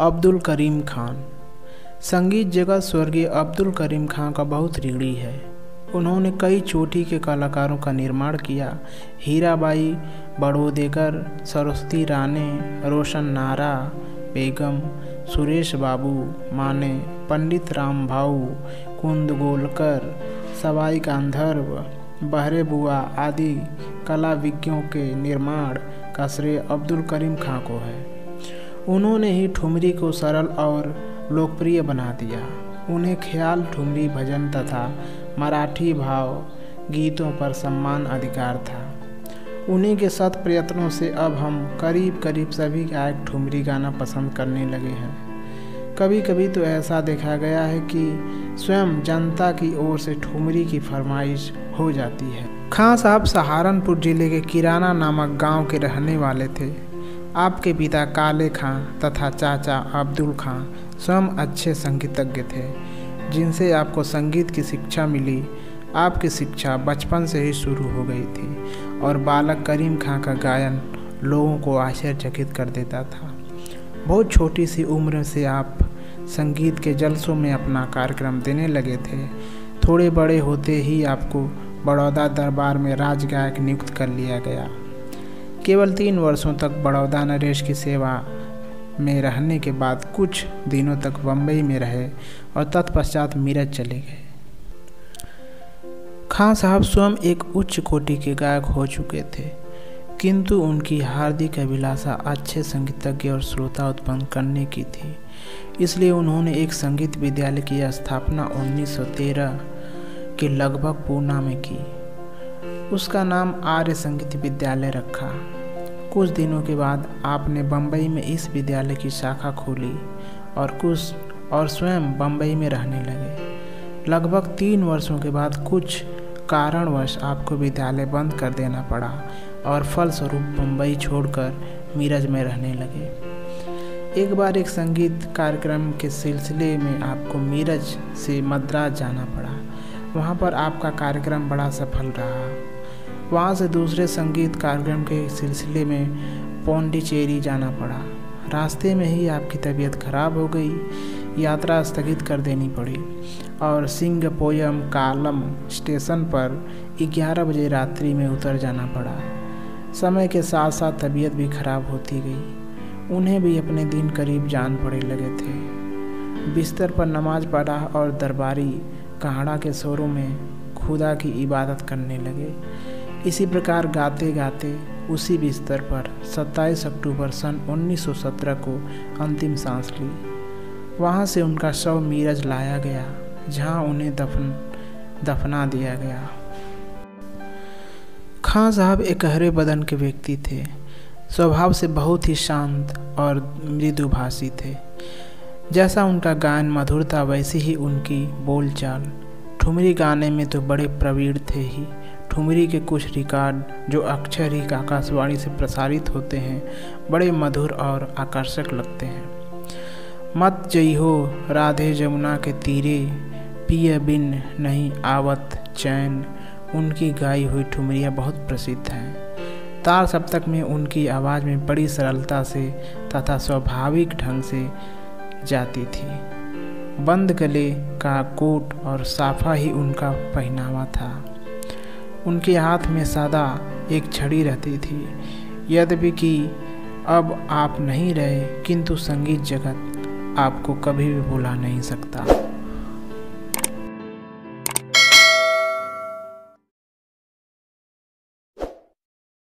अब्दुल करीम खान। संगीत जगत स्वर्गीय अब्दुल करीम खान का बहुत ऋणी है। उन्होंने कई चोटी के कलाकारों का निर्माण किया। हीराबाई, बड़ोदेकर, सरस्वती राणे, रोशन नारा, बेगम, सुरेश बाबू, माने, पंडित राम भाऊ कुंद गोलकर सवाई गांधर्व, बहरे बुआ आदि कला विज्ञों के निर्माण का श्रेय अब्दुल करीम खां को है। उन्होंने ही ठुमरी को सरल और लोकप्रिय बना दिया। उन्हें ख्याल, ठुमरी, भजन तथा मराठी भाव गीतों पर सम्मान अधिकार था। उन्हीं के सत प्रयत्नों से अब हम करीब करीब सभी गायक ठुमरी गाना पसंद करने लगे हैं। कभी कभी तो ऐसा देखा गया है कि स्वयं जनता की ओर से ठुमरी की फरमाइश हो जाती है। खां साहब सहारनपुर ज़िले के किराना नामक गाँव के रहने वाले थे। आपके पिता काले खां तथा चाचा अब्दुल खां स्वयं अच्छे संगीतज्ञ थे, जिनसे आपको संगीत की शिक्षा मिली। आपकी शिक्षा बचपन से ही शुरू हो गई थी और बालक करीम खां का गायन लोगों को आश्चर्यचकित कर देता था। बहुत छोटी सी उम्र से आप संगीत के जलसों में अपना कार्यक्रम देने लगे थे। थोड़े बड़े होते ही आपको बड़ौदा दरबार में राजगायक नियुक्त कर लिया गया। केवल तीन वर्षों तक बड़ौदा नरेश की सेवा में रहने के बाद कुछ दिनों तक बम्बई में रहे और तत्पश्चात मीरज चले गए। खां साहब स्वयं एक उच्च कोटि के गायक हो चुके थे, किंतु उनकी हार्दिक अभिलाषा अच्छे संगीतज्ञ और श्रोता उत्पन्न करने की थी। इसलिए उन्होंने एक संगीत विद्यालय की स्थापना 1913 के लगभग पूना में की। उसका नाम आर्य संगीत विद्यालय रखा। कुछ दिनों के बाद आपने बम्बई में इस विद्यालय की शाखा खोली और कुछ और स्वयं बम्बई में रहने लगे। लगभग तीन वर्षों के बाद कुछ कारणवश आपको विद्यालय बंद कर देना पड़ा और फलस्वरूप मुंबई छोड़कर मीरज में रहने लगे। एक बार एक संगीत कार्यक्रम के सिलसिले में आपको मीरज से मद्रास जाना पड़ा। वहाँ पर आपका कार्यक्रम बड़ा सफल रहा। वहाँ से दूसरे संगीत कार्यक्रम के सिलसिले में पौंडीचेरी जाना पड़ा। रास्ते में ही आपकी तबीयत खराब हो गई, यात्रा स्थगित कर देनी पड़ी और सिंगपोयम कालम स्टेशन पर 11 बजे रात्रि में उतर जाना पड़ा। समय के साथ साथ तबीयत भी खराब होती गई। उन्हें भी अपने दिन करीब जान पड़े लगे थे। बिस्तर पर नमाज़ पढ़ा और दरबारी कहाड़ा के शोरों में खुदा की इबादत करने लगे। इसी प्रकार गाते गाते उसी बिस्तर पर 27 अक्टूबर सन 1917 को अंतिम सांस ली। वहाँ से उनका शव मीरज लाया गया, जहाँ उन्हें दफन, दफना दिया गया। खां साहब एक हरे बदन के व्यक्ति थे। स्वभाव से बहुत ही शांत और मृदुभाषी थे। जैसा उनका गायन मधुर था वैसे ही उनकी बोलचाल। ठुमरी गाने में तो बड़े प्रवीण थे ही। ठुमरी के कुछ रिकॉर्ड, जो अक्षर ही आकाशवाणी से प्रसारित होते हैं, बड़े मधुर और आकर्षक लगते हैं। मत जई हो राधे जमुना के तीरे, पिय बिन नहीं आवत चैन। उनकी गाई हुई ठुमरियाँ बहुत प्रसिद्ध हैं। तार सप्तक में उनकी आवाज़ में बड़ी सरलता से तथा स्वाभाविक ढंग से जाती थी। बंद गले का कोट और साफा ही उनका पहनावा था। उनके हाथ में सादा एक छड़ी रहती थी। यद्यपि कि अब आप नहीं रहे, किंतु संगीत जगत आपको कभी भी भुला नहीं सकता।